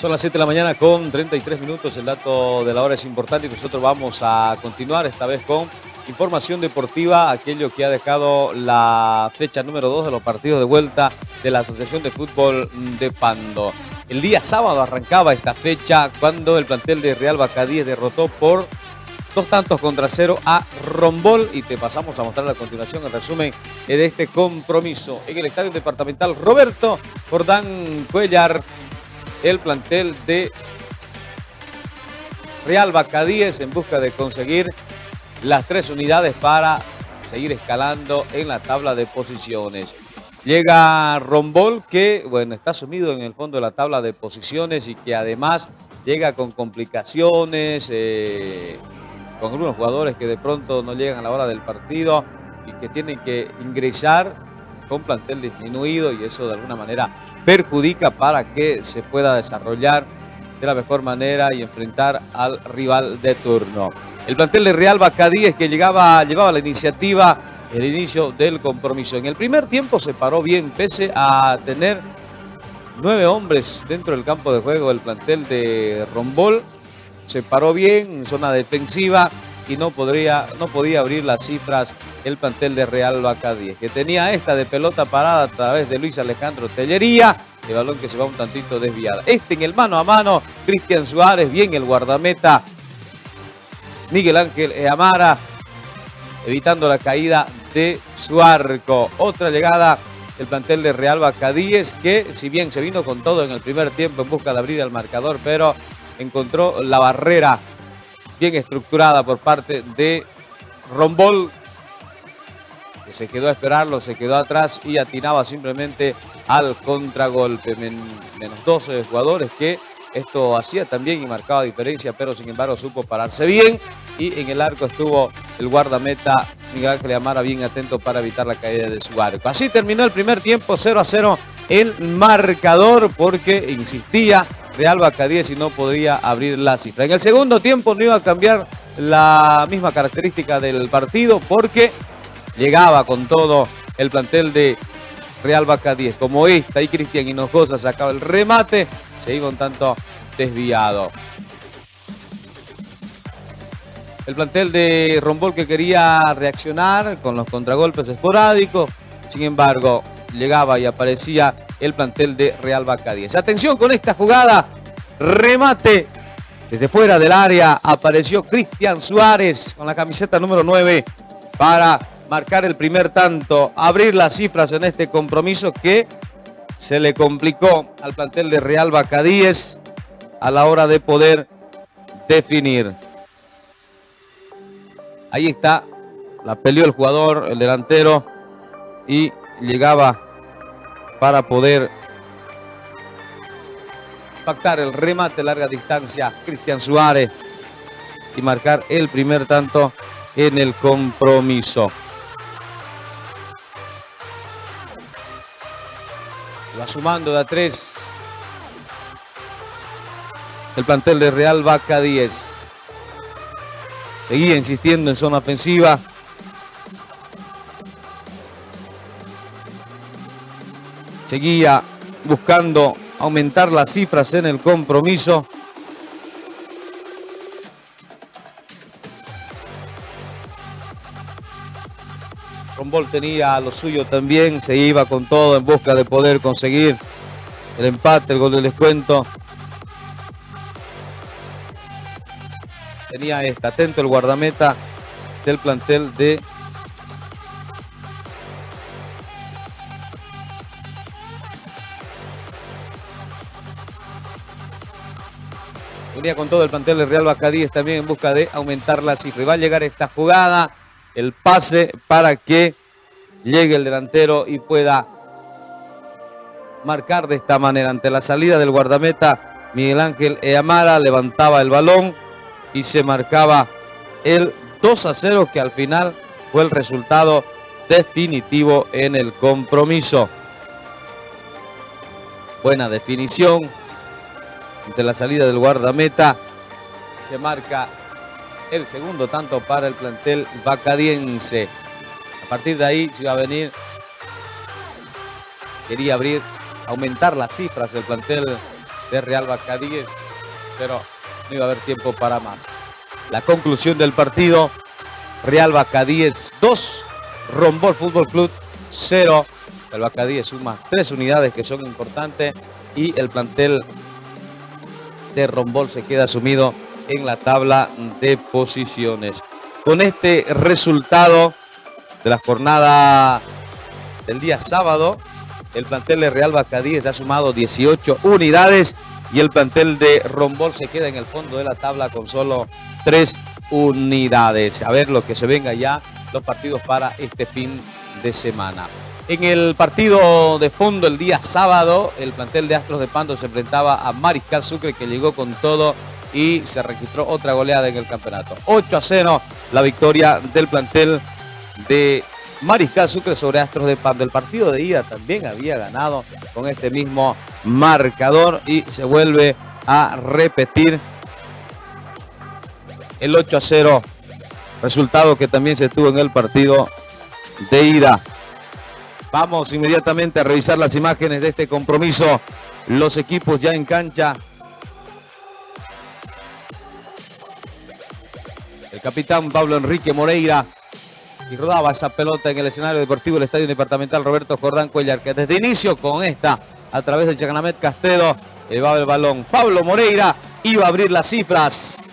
Son las 7 de la mañana con 33 minutos. El dato de la hora es importante y nosotros vamos a continuar esta vez con información deportiva, aquello que ha dejado la fecha número 2 de los partidos de vuelta de la Asociación de Fútbol de Pando. El día sábado arrancaba esta fecha cuando el plantel de Real Bacadíes derrotó por dos tantos contra cero a Rombol y te pasamos a mostrar a continuación el resumen de este compromiso en el Estadio Departamental Roberto Jordán Cuellar el plantel de Real Bacadíes en busca de conseguir las tres unidades para seguir escalando en la tabla de posiciones. Llega Rombol que, bueno, está sumido en el fondo de la tabla de posiciones y que además llega con complicaciones, eh, con algunos jugadores que de pronto no llegan a la hora del partido y que tienen que ingresar con plantel disminuido y eso de alguna manera perjudica para que se pueda desarrollar de la mejor manera y enfrentar al rival de turno. El plantel de Real Bacadíes que llegaba, llevaba la iniciativa el inicio del compromiso. En el primer tiempo se paró bien, pese a tener nueve hombres dentro del campo de juego del plantel de Rombol. Se paró bien en zona defensiva y no, podría, no podía abrir las cifras el plantel de Real Bacadíes, que tenía esta de pelota parada a través de Luis Alejandro Tellería, el balón que se va un tantito desviada. Este en el mano a mano, Cristian Suárez, bien el guardameta, Miguel Ángel Amara, evitando la caída de su arco. Otra llegada del plantel de Real Bacadíes, que si bien se vino con todo en el primer tiempo en busca de abrir el marcador, pero encontró la barrera bien estructurada por parte de Rombol, que se quedó a esperarlo, se quedó atrás y atinaba simplemente al contragolpe. menos 12 jugadores que esto hacía también y marcaba diferencia, pero sin embargo supo pararse bien. Y en el arco estuvo el guardameta Miguel Ángel Amara bien atento para evitar la caída de su arco. Así terminó el primer tiempo 0 a 0 el marcador porque insistía Real Bacadíes y no podía abrir la cifra. En el segundo tiempo no iba a cambiar la misma característica del partido porque llegaba con todo el plantel de Real 10. Como esta y Cristian Hinojosa sacaba el remate, se iba un tanto desviado. El plantel de Rombol que quería reaccionar con los contragolpes esporádicos, sin embargo, llegaba y aparecía el plantel de Real 10. Atención con esta jugada, remate desde fuera del área, apareció Cristian Suárez con la camiseta número 9 para marcar el primer tanto, abrir las cifras en este compromiso que se le complicó al plantel de Real Bacadíes a la hora de poder definir. Ahí está, la peleó el jugador, el delantero, y llegaba para poder pactar el remate larga distancia Cristian Suárez y marcar el primer tanto en el compromiso. Va sumando de a tres. El plantel de Real Vaca 10. Seguía insistiendo en zona ofensiva. Seguía buscando aumentar las cifras en el compromiso. Rombol tenía lo suyo también, se iba con todo en busca de poder conseguir el empate, el gol del descuento. Tenía esta, atento el guardameta del plantel de Venía con todo el plantel de Real Bacadíes también en busca de aumentar la cifra. Y va a llegar esta jugada el pase para que llegue el delantero y pueda marcar de esta manera. Ante la salida del guardameta, Miguel Ángel Eamara levantaba el balón y se marcaba el 2 a 0 que al final fue el resultado definitivo en el compromiso. Buena definición ante la salida del guardameta. Se marca el segundo tanto para el plantel bacadiense. A partir de ahí se iba a venir, quería abrir, aumentar las cifras del plantel de Real Bacadíes, pero no iba a haber tiempo para más. La conclusión del partido, Real Bacadíes 2, Rombol Fútbol Club 0. El Bacadíes suma tres unidades que son importantes y el plantel Rombol se queda sumido en la tabla de posiciones. Con este resultado de la jornada del día sábado, el plantel de Real Bacadíes ha sumado 18 unidades y el plantel de Rombol se queda en el fondo de la tabla con solo 3 unidades. A ver lo que se venga ya los partidos para este fin de semana. En el partido de fondo el día sábado, el plantel de Astros de Pando se enfrentaba a Mariscal Sucre que llegó con todo y se registró otra goleada en el campeonato. 8 a 0 la victoria del plantel de Mariscal Sucre sobre Astros de Pando. El partido de ida también había ganado con este mismo marcador y se vuelve a repetir el 8 a 0, resultado que también se tuvo en el partido de ida. Vamos inmediatamente a revisar las imágenes de este compromiso. Los equipos ya en cancha. El capitán Pablo Enrique Moreira y rodaba esa pelota en el escenario deportivo del Estadio Departamental Roberto Jordán Cuellar, que desde inicio con esta, a través del Chaganamet Castedo, llevaba el balón. Pablo Moreira iba a abrir las cifras.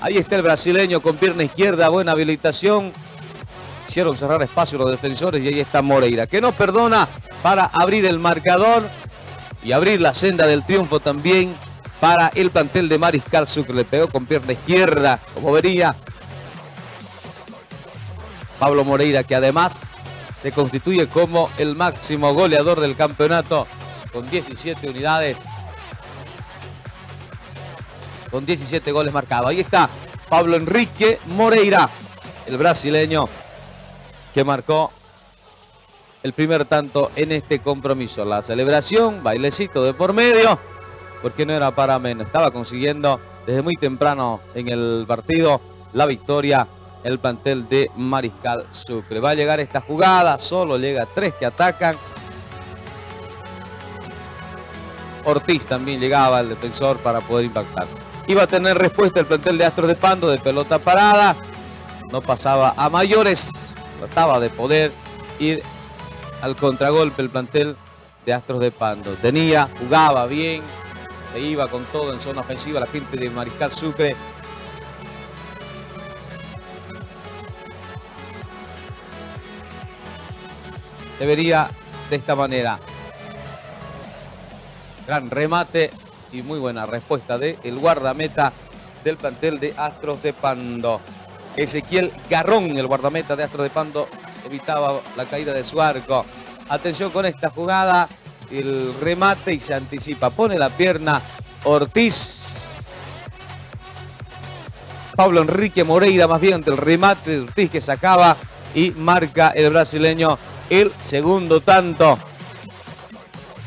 Ahí está el brasileño con pierna izquierda, buena habilitación. Hicieron cerrar espacio los defensores y ahí está Moreira, que no perdona para abrir el marcador y abrir la senda del triunfo también para el plantel de Mariscal Sucre. Le pegó con pierna izquierda, como vería. Pablo Moreira, que además se constituye como el máximo goleador del campeonato con 17 unidades. Con 17 goles marcados. Ahí está Pablo Enrique Moreira, el brasileño que marcó el primer tanto en este compromiso. La celebración, bailecito de por medio, porque no era para menos. Estaba consiguiendo desde muy temprano en el partido la victoria el plantel de Mariscal Sucre. Va a llegar esta jugada, solo llega tres que atacan. Ortiz también llegaba, el defensor, para poder impactar. Iba a tener respuesta el plantel de Astros de Pando de pelota parada. No pasaba a mayores trataba de poder ir al contragolpe el plantel de Astros de Pando. Tenía, jugaba bien, se iba con todo en zona ofensiva la gente de Mariscal Sucre. Se vería de esta manera. Gran remate y muy buena respuesta de el guardameta del plantel de Astros de Pando. Ezequiel Garrón, el guardameta de Astro de Pando, evitaba la caída de su arco. Atención con esta jugada, el remate y se anticipa. Pone la pierna Ortiz. Pablo Enrique Moreira, más bien ante el remate de Ortiz que sacaba y marca el brasileño el segundo tanto.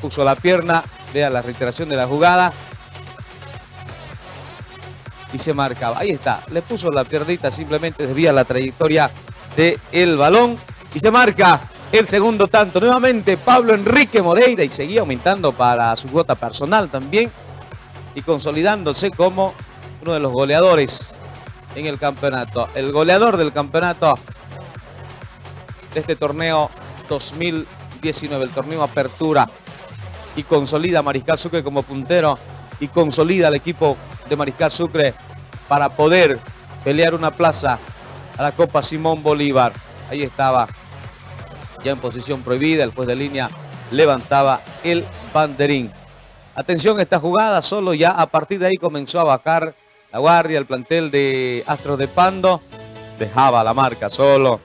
Puso la pierna, vea la reiteración de la jugada y se marcaba. Ahí está, le puso la pierdita, simplemente desvía la trayectoria del el balón y se marca el segundo tanto. Nuevamente Pablo Enrique Moreira y seguía aumentando para su cuota personal también y consolidándose como uno de los goleadores en el campeonato. El goleador del campeonato de este torneo 2019, el torneo Apertura y consolida a Mariscal Sucre como puntero y consolida al equipo de Mariscal Sucre para poder pelear una plaza a la Copa Simón Bolívar. Ahí estaba ya en posición prohibida, el juez de línea levantaba el banderín. Atención esta jugada, solo ya a partir de ahí comenzó a bajar la guardia, el plantel de Astros de Pando, dejaba la marca solo.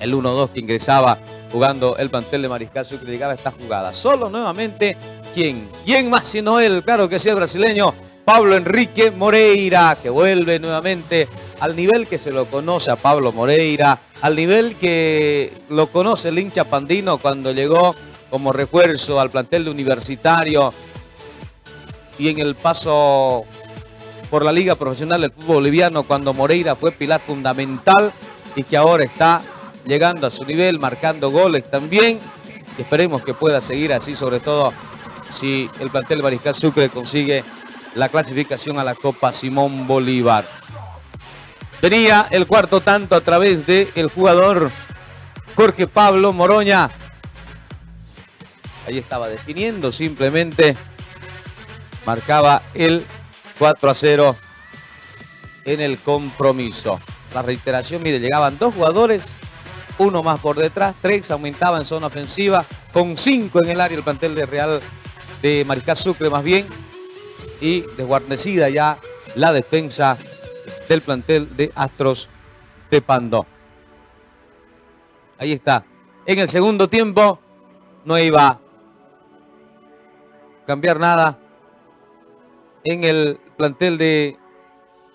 El 1-2 que ingresaba jugando el plantel de Mariscal Sucre llegaba esta jugada. Solo nuevamente, ¿quién? ¿Quién más sino él? Claro que sí, el brasileño Pablo Enrique Moreira, que vuelve nuevamente al nivel que se lo conoce a Pablo Moreira, al nivel que lo conoce el hincha pandino cuando llegó como refuerzo al plantel de universitario y en el paso por la Liga Profesional del Fútbol Boliviano cuando Moreira fue pilar fundamental y que ahora está llegando a su nivel, marcando goles también. Esperemos que pueda seguir así, sobre todo si el plantel Mariscal Sucre consigue la clasificación a la Copa Simón Bolívar. Venía el cuarto tanto a través del el jugador Jorge Pablo Moroña. Ahí estaba definiendo simplemente. Marcaba el 4 a 0 en el compromiso. La reiteración, mire, llegaban dos jugadores, uno más por detrás, tres aumentaba en zona ofensiva, con cinco en el área el plantel de Real de Mariscal Sucre más bien, y desguarnecida ya la defensa del plantel de Astros de Pando. Ahí está. En el segundo tiempo no iba a cambiar nada. En el plantel de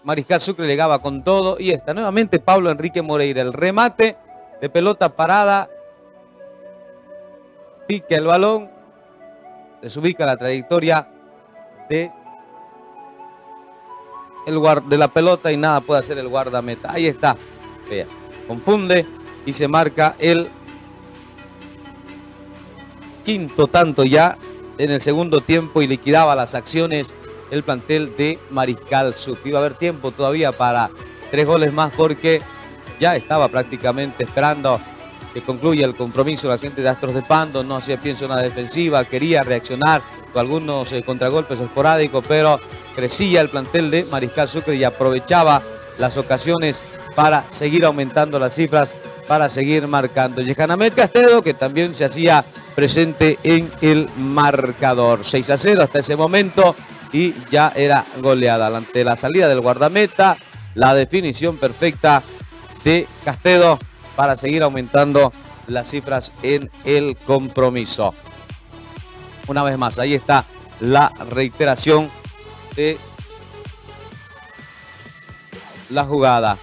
Mariscal Sucre llegaba con todo. Y está nuevamente Pablo Enrique Moreira. El remate de pelota parada. Pique el balón. Desubica la trayectoria de, el de la pelota y nada puede hacer el guardameta. Ahí está. Vea. Confunde y se marca el quinto tanto ya en el segundo tiempo y liquidaba las acciones el plantel de Mariscal Sur. Iba a haber tiempo todavía para tres goles más porque ya estaba prácticamente esperando que concluya el compromiso la gente de Astros de Pando, no hacía pienso una defensiva, quería reaccionar algunos eh, contragolpes esporádicos, pero crecía el plantel de Mariscal Sucre y aprovechaba las ocasiones para seguir aumentando las cifras para seguir marcando. Yehanamed Castedo, que también se hacía presente en el marcador. 6 a 0 hasta ese momento y ya era goleada. Ante la salida del guardameta, la definición perfecta de Castedo para seguir aumentando las cifras en el compromiso. Una vez más, ahí está la reiteración de la jugada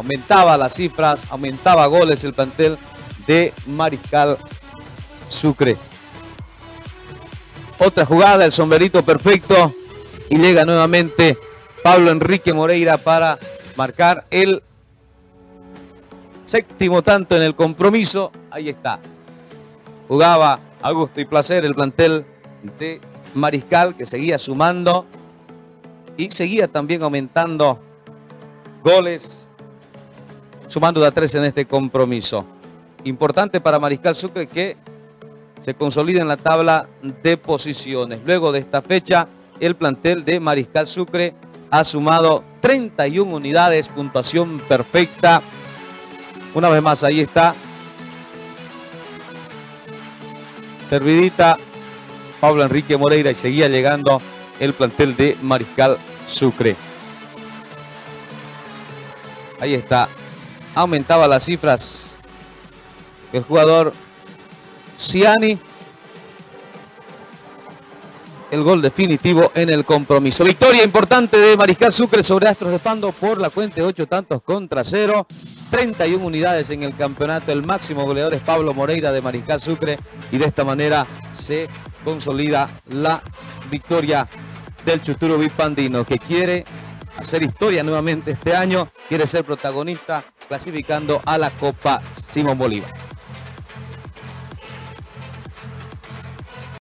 aumentaba las cifras, aumentaba goles el plantel de Mariscal Sucre. Otra jugada, el sombrerito perfecto y llega nuevamente Pablo Enrique Moreira para marcar el séptimo tanto en el compromiso. Ahí está. Jugaba a gusto y placer el plantel de Mariscal que seguía sumando y seguía también aumentando goles sumando de a tres en este compromiso. Importante para Mariscal Sucre que se consolida en la tabla de posiciones. Luego de esta fecha, el plantel de Mariscal Sucre ha sumado 31 unidades, puntuación perfecta. Una vez más, ahí está. Servidita Pablo Enrique Moreira y seguía llegando el plantel de Mariscal Sucre. Ahí está aumentaba las cifras. El jugador Ciani. El gol definitivo en el compromiso. Victoria importante de Mariscal Sucre sobre Astros de Pando por la cuenta de 8 tantos contra 0. 31 unidades en el campeonato. El máximo goleador es Pablo Moreira de Mariscal Sucre. Y de esta manera se consolida la victoria del Chuturo Bipandino que quiere hacer historia nuevamente este año, quiere ser protagonista clasificando a la Copa Simón Bolívar.